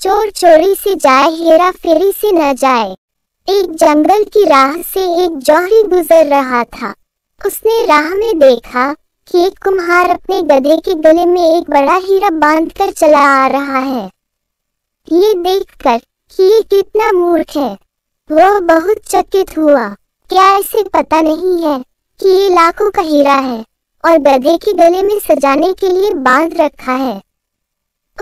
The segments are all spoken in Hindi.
चोर चोरी से जाए, हेरा फेरी से न जाए। एक जंगल की राह से एक जौहरी गुजर रहा था। उसने राह में देखा कि एक कुम्हार अपने गधे के गले में एक बड़ा हीरा बांधकर चला आ रहा है। ये देखकर कि ये कितना मूर्ख है। वह बहुत चकित हुआ। क्या इसे पता नहीं है कि ये लाखों का हीरा है और गधे के गले में सजाने के लिए बाँध रखा है।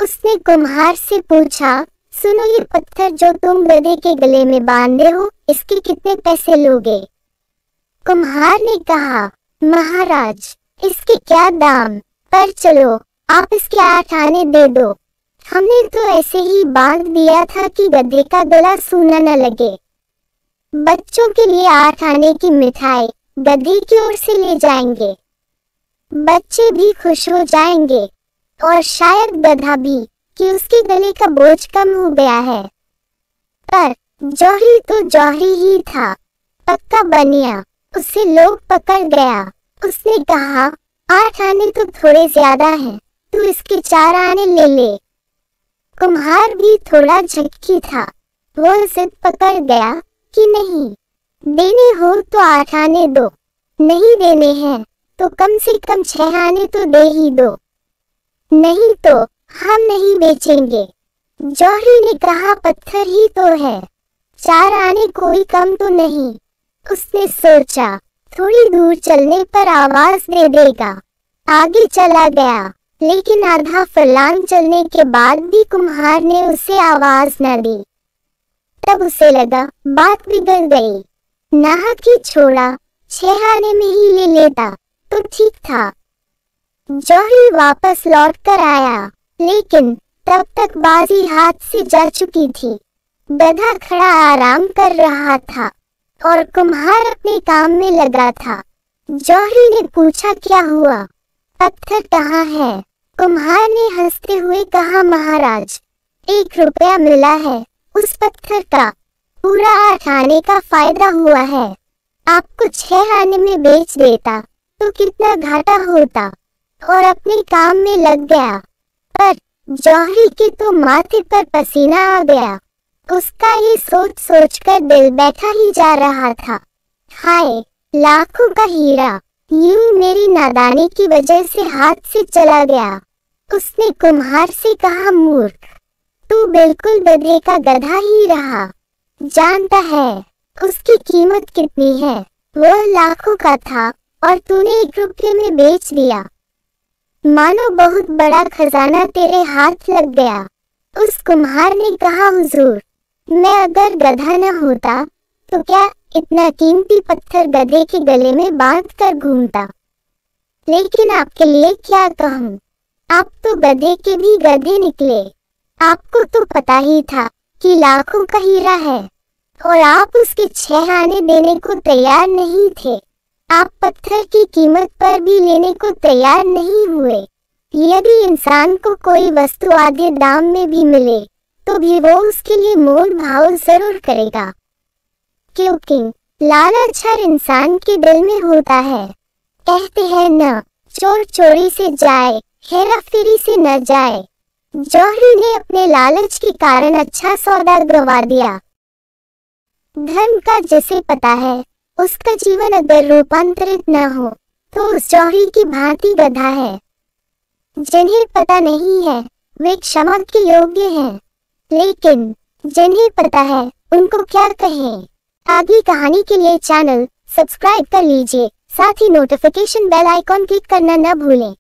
उसने कुम्हार से पूछा, सुनो ये पत्थर जो तुम गधे के गले में बांधे हो, इसके कितने पैसे लोगे? कुम्हार ने कहा, महाराज, इसके क्या दाम? पर चलो, आप इसके आठ आने दे दो। हमने तो ऐसे ही बाँध दिया था कि गधे का गला सूना न लगे। बच्चों के लिए आठ आने की मिठाई गधे की ओर से ले जाएँगे। बच्चे भी खुश हो जाएँगे, और शायद गधा भी, कि उसके गले का बोझ कम हो गया है। पर जौहरी तो जौहरी ही था, पक्का बनिया, उसे लोग पकड़ गया। उसने कहा, आठ आने तो थोड़े ज़्यादा हैं, तू इसके चार आने ले ले। कुम्हार भी थोड़ा झटकी था, वो जिद पकड़ गया, कि नहीं। देने हो तो आठ आने दो, नहीं देने हैं तो कम से कम छह आने तो दे ही दो। नहीं तो हम नहीं बेचेंगे। जौहरी ने कहा, पत्थर ही तो है, चार आने कोई कम तो नहीं। उसने सोचा, थोड़ी दूर चलने पर आवाज़ दे देगा। आगे चला गया, लेकिन आधा फलान चलने के बाद भी कुम्हार ने उसे आवाज़ न दी। तब उसे लगा, बात बिगड़ गई। नाहक ही छोड़ा छह आने में ही ले लेता तो ठीक था। जौहरी वापस लौट कर आया, लेकिन तब तक बाजी हाथ से जा चुकी थी। गधा खड़ा आराम कर रहा था, और कुम्हार अपने काम में लगा था। जौहरी ने पूछा, क्या हुआ? पत्थर कहाँ है? कुम्हार ने हँसते हुए कहा, महाराज, एक रुपया मिला है उस पत्थर का। पूरा आठ आने का फ़ायदा हुआ है। आपको छह आने में बेच देता तो कितना घाटा होता, और अपने काम में लग गया। पर जौहरी के तो माथे पर पसीना आ गया। उसका ये सोच सोच कर दिल बैठा ही जा रहा था। हाय, लाखों का हीरा, यूँ मेरी नादानी की वजह से हाथ से चला गया। उसने कुम्हार से कहा, मूर्ख, तू बिल्कुल गधे का गधा ही रहा। जानता है, उसकी कीमत कितनी है? वह लाखों का था और तूने एक रुपये में बेच दिया। मानो बहुत बड़ा खजाना तेरे हाथ लग गया। उस कुम्हार ने कहा, हुजूर, मैं अगर गधा न होता तो क्या इतना कीमती पत्थर गधे के गले में बाँध कर घूमता? लेकिन आपके लिए क्या कहूँ? आप तो गधे के भी गधे निकले। आपको तो पता ही था कि लाखों का हीरा है। और आप उसके छह आने देने को तैयार नहीं थे। आप पत्थर की कीमत पर भी लेने को तैयार नहीं हुए। यदि इंसान को कोई वस्तु आधे दाम में भी मिले तो भी वो उसके लिए मोल भाव ज़रूर करेगा। क्योंकि लालच हर इंसान के दिल में होता है। कहते हैं, न, चोर चोरी से जाए हेरा फेरी से न जाए। जौहरी ने अपने लालच के कारण अच्छा सौदा गवा दिया। धर्म का जिसे पता है, उसका जीवन अगर रूपांतरित न हो तो उस जौहरी की भांति गधा है। जिन्हें पता नहीं है, वे क्षमा के योग्य हैं। लेकिन जिन्हें पता है, उनको क्या कहें? आगे कहानी के लिए चैनल सब्सक्राइब कर लीजिए, साथ ही नोटिफिकेशन बेल आइकॉन क्लिक करना न भूलें।